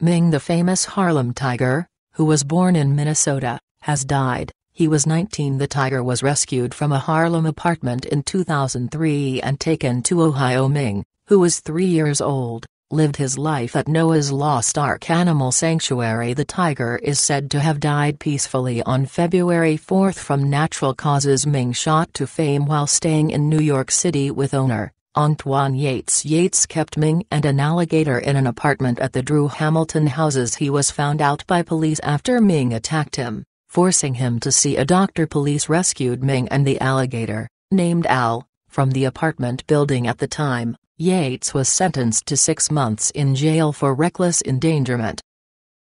Ming the famous Harlem Tiger, who was born in Minnesota, has died. He was 19 The tiger was rescued from a Harlem apartment in 2003 and taken to Ohio. Ming, who was three years old, lived his life at Noah's Lost Ark Animal Sanctuary. The tiger is said to have died peacefully on February 4 from natural causes. Ming shot to fame while staying in New York City with owner, Antoine Yates. Yates kept Ming and an alligator in an apartment at the Drew Hamilton houses. He was found out by police after Ming attacked him, forcing him to see a doctor. Police rescued Ming and the alligator, named Al, from the apartment building at the time, Yates was sentenced to six months in jail for reckless endangerment.